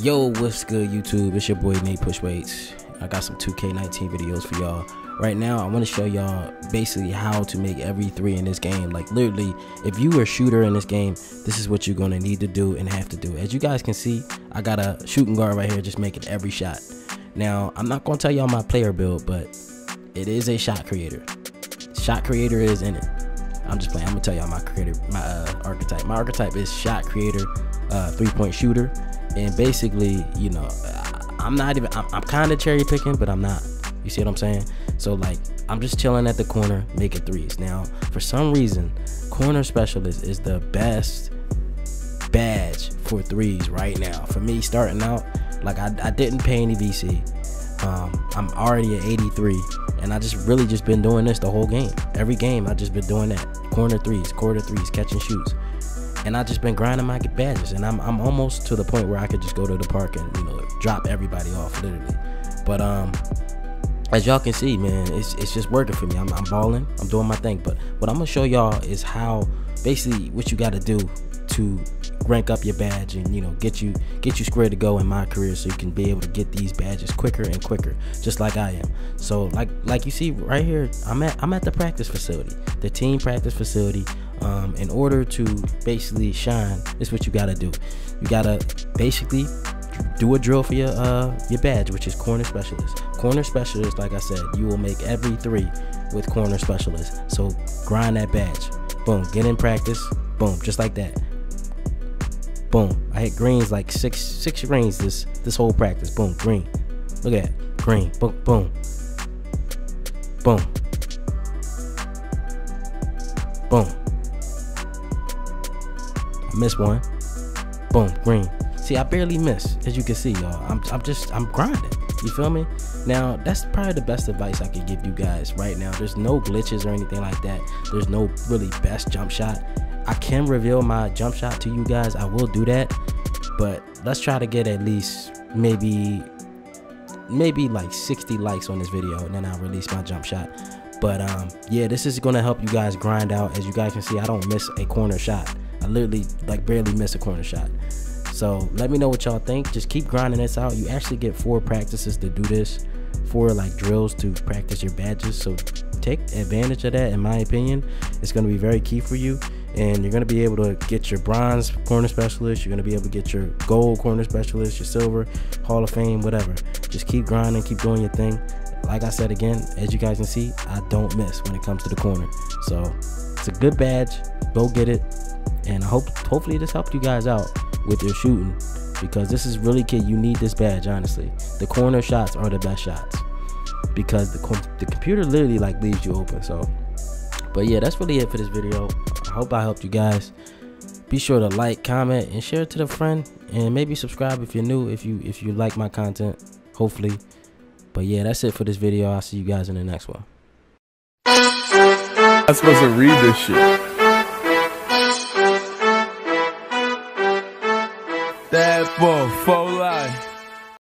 Yo, what's good, YouTube? It's your boy Nate Pushweights. I got some 2K19 videos for y'all. Right now, I want to show y'all basically how to make every three in this game. Like, literally, if you are a shooter in this game, this is what you're going to need to do and have to do. As you guys can see, I got a shooting guard right here just making every shot. Now, I'm not going to tell y'all my player build, but it is a shot creator. Shot creator is in it. I'm just playing. I'm going to tell y'all my creator, my uh, archetype. My archetype is shot creator, uh, three-point shooter and basically, you know, I'm not even. I'm, I'm kind of cherry picking, but I'm not. You see what I'm saying? So like, I'm just chilling at the corner making threes. Now, for some reason, corner specialist is the best badge for threes right now. For me, starting out, like I, I didn't pay any VC. Um, I'm already at 83, and I just really just been doing this the whole game. Every game, I just been doing that. Corner threes, quarter threes, catch and shoots and I just been grinding my badges, and I'm I'm almost to the point where I could just go to the park and you know drop everybody off literally. But um, as y'all can see, man, it's it's just working for me. I'm I'm balling, I'm doing my thing. But what I'm gonna show y'all is how basically what you got to do to rank up your badge and you know get you get you square to go in my career so you can be able to get these badges quicker and quicker just like I am so like like you see right here I'm at I'm at the practice facility the team practice facility um, in order to basically shine, is what you gotta do. You gotta basically do a drill for your uh, your badge, which is corner specialist. Corner specialist, like I said, you will make every three with corner specialist. So grind that badge. Boom, get in practice. Boom, just like that. Boom. I hit greens like six six greens this this whole practice. Boom, green. Look at that. Green. Boom, boom. Boom. Boom. Miss one. Boom, green. See, I barely miss, as you can see, y'all. I'm, I'm just, I'm grinding. You feel me? Now, that's probably the best advice I could give you guys right now. There's no glitches or anything like that. There's no really best jump shot. I can reveal my jump shot to you guys. I will do that. But let's try to get at least maybe maybe like 60 likes on this video and then I'll release my jump shot. But um yeah, this is gonna help you guys grind out. As you guys can see, I don't miss a corner shot literally like barely miss a corner shot. So let me know what y'all think. Just keep grinding this out. You actually get four practices to do this, four like drills to practice your badges. So take advantage of that. In my opinion, it's going to be very key for you. And you're going to be able to get your bronze corner specialist. You're going to be able to get your gold corner specialist, your silver, Hall of Fame, whatever. Just keep grinding, keep doing your thing. Like I said again, as you guys can see, I don't miss when it comes to the corner. So it's a good badge. Go get it and I hope hopefully this helped you guys out with your shooting because this is really kid. You need this badge, honestly. The corner shots are the best shots because the the computer literally like leaves you open. So, but yeah, that's really it for this video. I hope I helped you guys. Be sure to like, comment, and share it to the friend, and maybe subscribe if you're new. If you if you like my content, hopefully. But yeah, that's it for this video. I'll see you guys in the next one. I'm supposed to read this shit. For full life.